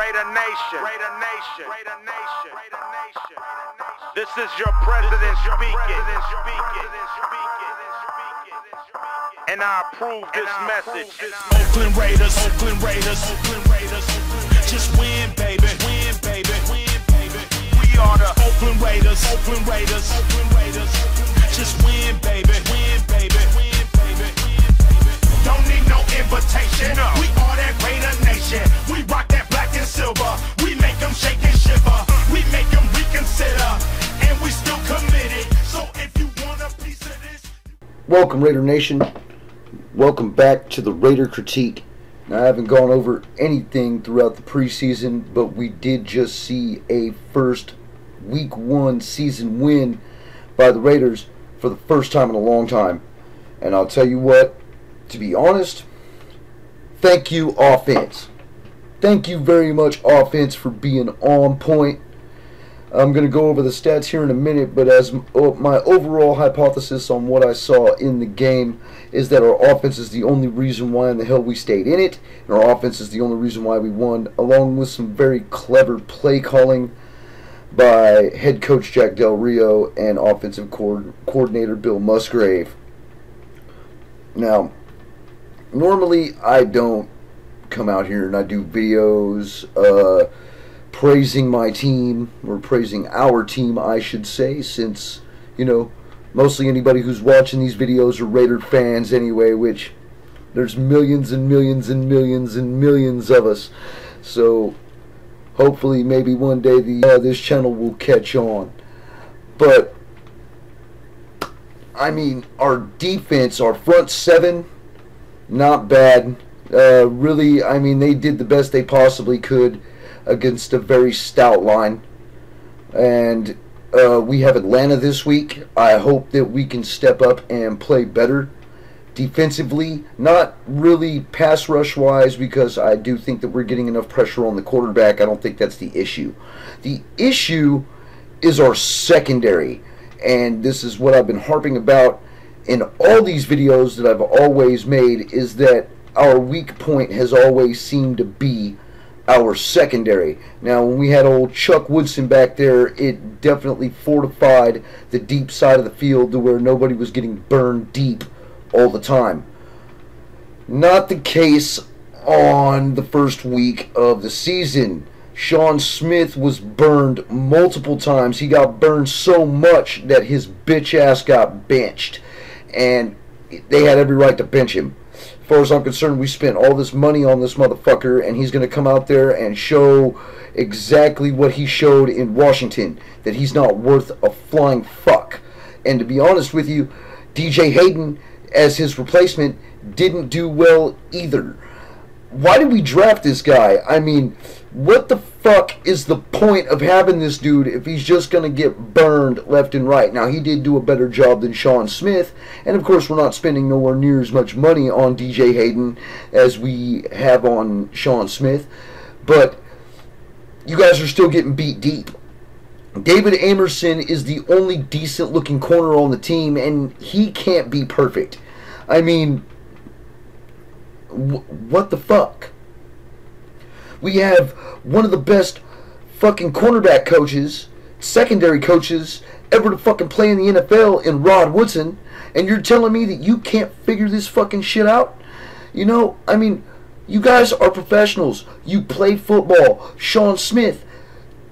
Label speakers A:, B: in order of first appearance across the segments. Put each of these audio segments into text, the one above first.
A: Raider Nation. Raider Nation. Raider Nation. Raider Nation. This is your president speaking. And I approve this message.
B: Oakland Raiders, Oakland Raiders, Oakland Raiders. Just win, baby, win, baby, win, baby.
A: We are the
B: Oakland Raiders, Oakland Raiders, Oakland Raiders. Just win, baby, win,
C: Welcome, Raider Nation. Welcome back to the Raider Critique. Now, I haven't gone over anything throughout the preseason, but we did just see a first week one season win by the Raiders for the first time in a long time. And I'll tell you what, to be honest, thank you, offense. Thank you very much, offense, for being on point. I'm going to go over the stats here in a minute, but as my overall hypothesis on what I saw in the game is that our offense is the only reason why in the hell we stayed in it, and our offense is the only reason why we won, along with some very clever play calling by head coach Jack Del Rio and offensive co- coordinator Bill Musgrave. Now, normally I don't come out here and I do videos uh, praising my team or praising our team, I should say, since you know mostly anybody who's watching these videos are Raider fans anyway, which there's millions and millions and millions and millions of us. So hopefully, maybe one day the uh, this channel will catch on. But I mean, our defense, our front seven, not bad. Uh, really, I mean, they did the best they possibly could against a very stout line. And uh, we have Atlanta this week. I hope that we can step up and play better defensively. Not really pass rush wise, because I do think that we're getting enough pressure on the quarterback. I don't think that's the issue. The issue is our secondary. And this is what I've been harping about in all these videos that I've always made is that our weak point has always seemed to be our secondary. Now, when we had old Chuck Woodson back there, it definitely fortified the deep side of the field to where nobody was getting burned deep all the time. Not the case on the first week of the season. Sean Smith was burned multiple times. He got burned so much that his bitch ass got benched. And they had every right to bench him. Far as I'm concerned, we spent all this money on this motherfucker, and he's going to come out there and show exactly what he showed in Washington that he's not worth a flying fuck. And to be honest with you, DJ Hayden, as his replacement, didn't do well either. Why did we draft this guy? I mean, what the fuck is the point of having this dude if he's just going to get burned left and right? Now, he did do a better job than Sean Smith, and of course, we're not spending nowhere near as much money on DJ Hayden as we have on Sean Smith, but you guys are still getting beat deep. David Amerson is the only decent looking corner on the team, and he can't be perfect. I mean, wh- what the fuck? We have one of the best fucking cornerback coaches, secondary coaches ever to fucking play in the NFL in Rod Woodson, and you're telling me that you can't figure this fucking shit out? You know, I mean, you guys are professionals. You play football. Sean Smith,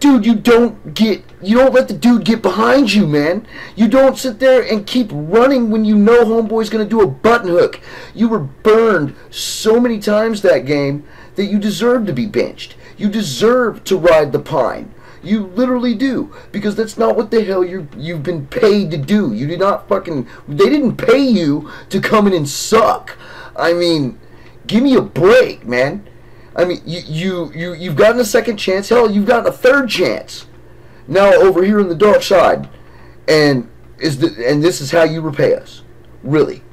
C: dude, you don't get, you don't let the dude get behind you, man. You don't sit there and keep running when you know homeboy's gonna do a button hook. You were burned so many times that game that you deserve to be benched. You deserve to ride the pine. You literally do because that's not what the hell you you've been paid to do. You did not fucking. They didn't pay you to come in and suck. I mean, give me a break, man. I mean, you you you you've gotten a second chance. Hell, you've gotten a third chance. Now over here on the dark side, and is the and this is how you repay us. Really,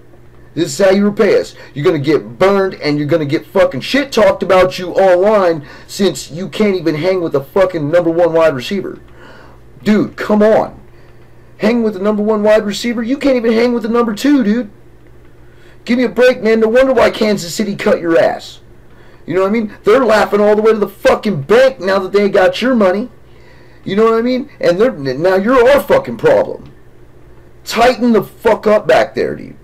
C: this is how you repay us. You're gonna get burned, and you're gonna get fucking shit talked about you online since you can't even hang with a fucking number one wide receiver. Dude, come on. Hang with the number one wide receiver? You can't even hang with the number two, dude. Give me a break, man. No wonder why Kansas City cut your ass. You know what I mean? They're laughing all the way to the fucking bank now that they got your money. You know what I mean? And they're now you're our fucking problem. Tighten the fuck up back there, dude.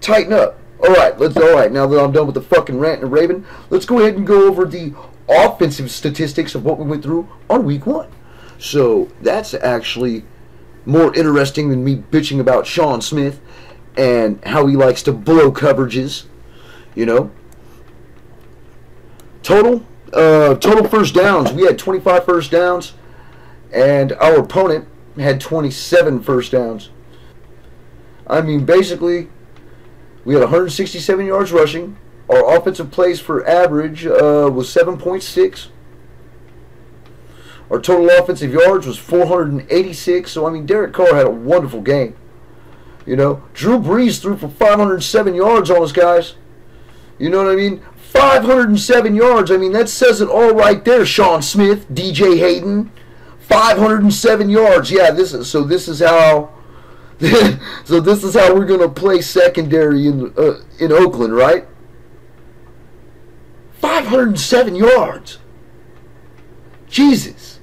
C: Tighten up. All right, let's. All right, now that I'm done with the fucking rant and raving, let's go ahead and go over the offensive statistics of what we went through on week one. So that's actually more interesting than me bitching about Sean Smith and how he likes to blow coverages. You know. Total, uh, total first downs. We had 25 first downs, and our opponent had 27 first downs. I mean, basically, we had 167 yards rushing. Our offensive plays for average uh, was 7.6. Our total offensive yards was 486. So, I mean, Derek Carr had a wonderful game. You know, Drew Brees threw for 507 yards on us, guys. You know what I mean? 507 yards. I mean, that says it all right there, Sean Smith, DJ Hayden. 507 yards. Yeah, this is so this is how so this is how we're going to play secondary in uh, in Oakland, right? 507 yards. Jesus.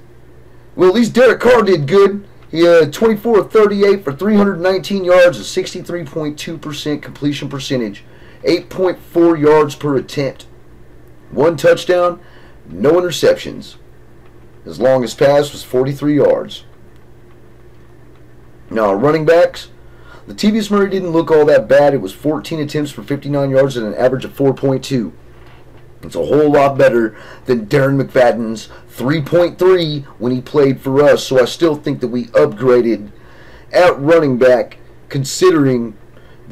C: Well, at least Derek Carr did good. He had 24 of 38 for 319 yards, a 63.2% completion percentage, 8.4 yards per attempt, one touchdown, no interceptions. His longest pass was 43 yards. Now, running backs, the Latavius Murray didn't look all that bad. It was 14 attempts for 59 yards and an average of 4.2. It's a whole lot better than Darren McFadden's 3.3 when he played for us. So I still think that we upgraded at running back, considering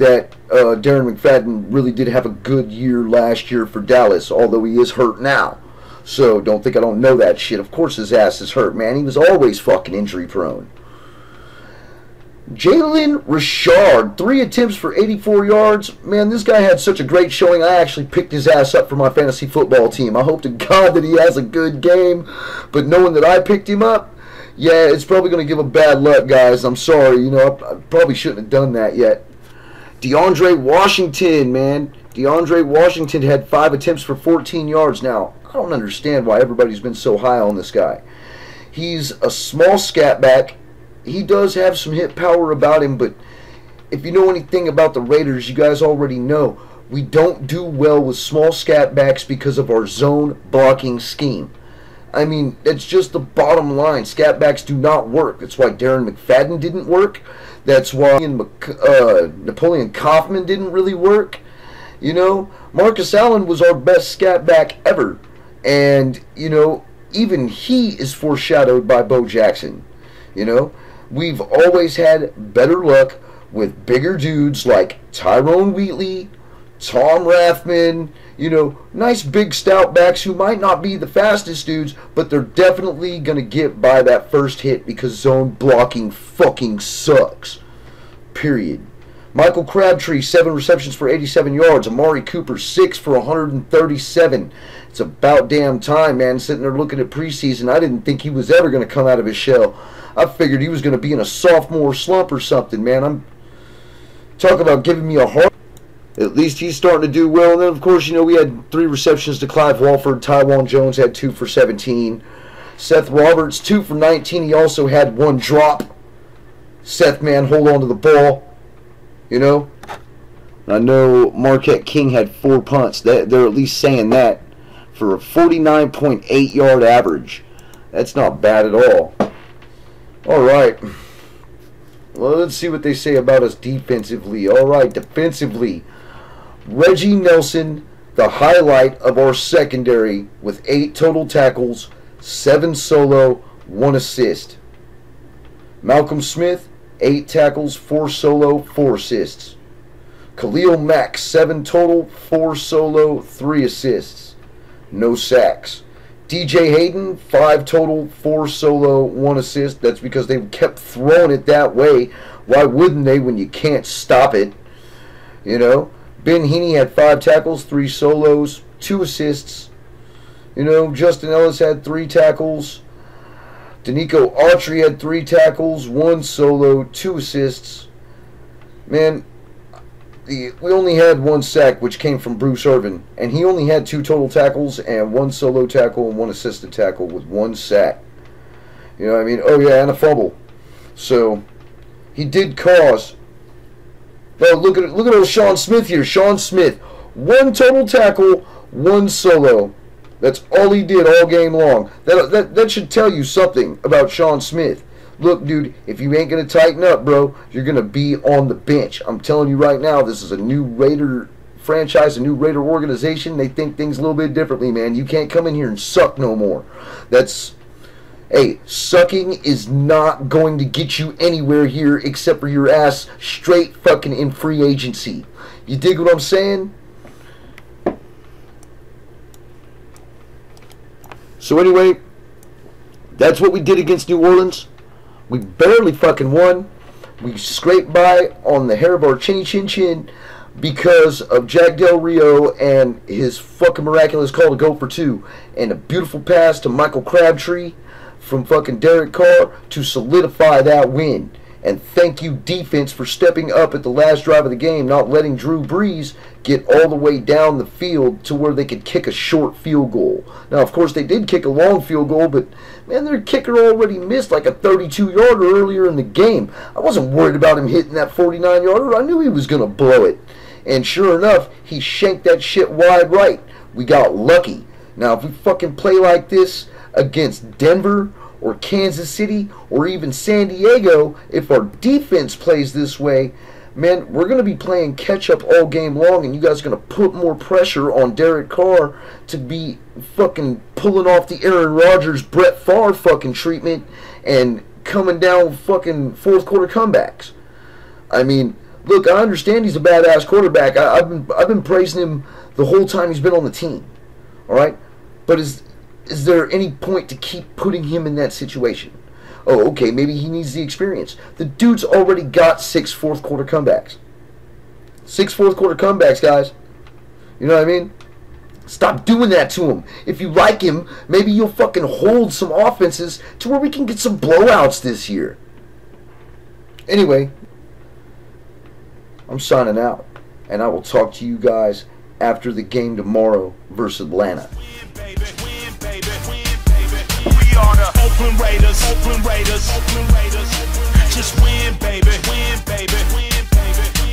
C: that uh, Darren McFadden really did have a good year last year for Dallas, although he is hurt now. So don't think I don't know that shit. Of course his ass is hurt, man. He was always fucking injury prone. Jalen Richard, three attempts for 84 yards. Man, this guy had such a great showing. I actually picked his ass up for my fantasy football team. I hope to God that he has a good game. But knowing that I picked him up, yeah, it's probably going to give him bad luck, guys. I'm sorry. You know, I, I probably shouldn't have done that yet. DeAndre Washington, man. DeAndre Washington had five attempts for 14 yards. Now, I don't understand why everybody's been so high on this guy. He's a small scat back he does have some hit power about him, but if you know anything about the Raiders, you guys already know we don't do well with small scat backs because of our zone blocking scheme. I mean, it's just the bottom line. Scat backs do not work. That's why Darren McFadden didn't work. That's why uh, Napoleon Kaufman didn't really work. You know, Marcus Allen was our best scat back ever. And, you know, even he is foreshadowed by Bo Jackson. You know, we've always had better luck with bigger dudes like Tyrone Wheatley, Tom Rathman, you know, nice big stout backs who might not be the fastest dudes, but they're definitely going to get by that first hit because zone blocking fucking sucks. Period. Michael Crabtree, seven receptions for 87 yards. Amari Cooper, six for 137. It's about damn time, man. Sitting there looking at preseason, I didn't think he was ever going to come out of his shell. I figured he was going to be in a sophomore slump or something, man. I'm talking about giving me a heart. At least he's starting to do well. And then, of course, you know, we had three receptions to Clive Walford. Taiwan Jones had two for 17. Seth Roberts, two for 19. He also had one drop. Seth, man, hold on to the ball. You know? I know Marquette King had four punts. They're at least saying that for a 49.8 yard average. That's not bad at all. All right. Well, let's see what they say about us defensively. All right, defensively. Reggie Nelson, the highlight of our secondary, with eight total tackles, seven solo, one assist. Malcolm Smith, eight tackles, four solo, four assists. Khalil Mack, seven total, four solo, three assists. No sacks. DJ Hayden, five total, four solo, one assist. That's because they kept throwing it that way. Why wouldn't they when you can't stop it? You know? Ben Heeney had five tackles, three solos, two assists. You know, Justin Ellis had three tackles. Denico Autry had three tackles, one solo, two assists. Man, the we only had one sack, which came from Bruce Irvin, and he only had two total tackles and one solo tackle and one assisted tackle with one sack. You know what I mean? Oh yeah, and a fumble. So he did cause. Oh, look at look at old Sean Smith here. Sean Smith, one total tackle, one solo. That's all he did all game long. That that that should tell you something about Sean Smith. Look, dude, if you ain't gonna tighten up, bro, you're gonna be on the bench. I'm telling you right now, this is a new Raider franchise, a new Raider organization. They think things a little bit differently, man. You can't come in here and suck no more. That's Hey, sucking is not going to get you anywhere here except for your ass straight fucking in free agency. You dig what I'm saying? So anyway, that's what we did against New Orleans. We barely fucking won. We scraped by on the hair of our chinny chin chin because of Jack Del Rio and his fucking miraculous call to go for two and a beautiful pass to Michael Crabtree from fucking Derek Carr to solidify that win. And thank you, defense, for stepping up at the last drive of the game, not letting Drew Brees get all the way down the field to where they could kick a short field goal. Now, of course, they did kick a long field goal, but man, their kicker already missed like a 32 yarder earlier in the game. I wasn't worried about him hitting that 49 yarder. I knew he was going to blow it. And sure enough, he shanked that shit wide right. We got lucky. Now, if we fucking play like this against Denver or Kansas City or even San Diego, if our defense plays this way, man, we're going to be playing catch up all game long, and you guys are going to put more pressure on Derek Carr to be fucking pulling off the Aaron Rodgers, Brett Favre fucking treatment and coming down fucking fourth quarter comebacks. I mean, look, I understand he's a badass quarterback. I, have been I've been praising him the whole time he's been on the team. All right, but is is there any point to keep putting him in that situation? Oh, okay, maybe he needs the experience. The dude's already got six fourth quarter comebacks. Six fourth quarter comebacks, guys. You know what I mean? Stop doing that to him. If you like him, maybe you'll fucking hold some offenses to where we can get some blowouts this year. Anyway, I'm signing out, and I will talk to you guys after the game tomorrow versus Atlanta.
B: Oakland Raiders, Oakland Raiders, Oakland Raiders. Just win, baby, win, baby, win, baby.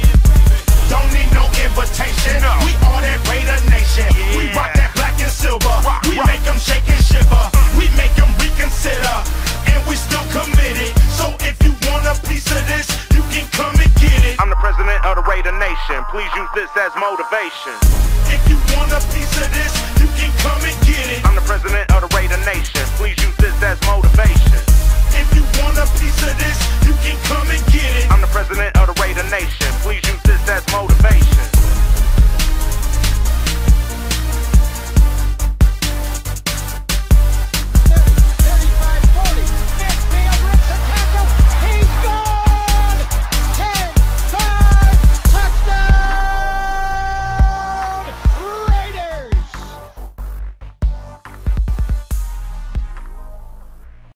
B: Don't need no invitation. No. We are that Raider Nation. Yeah. We rock that black and silver. Rock, we rock. make them shake and shiver. We make them reconsider. And we still committed. So if you want a piece of this, you can come and get it.
A: I'm the president of the Raider Nation. Please use this as motivation.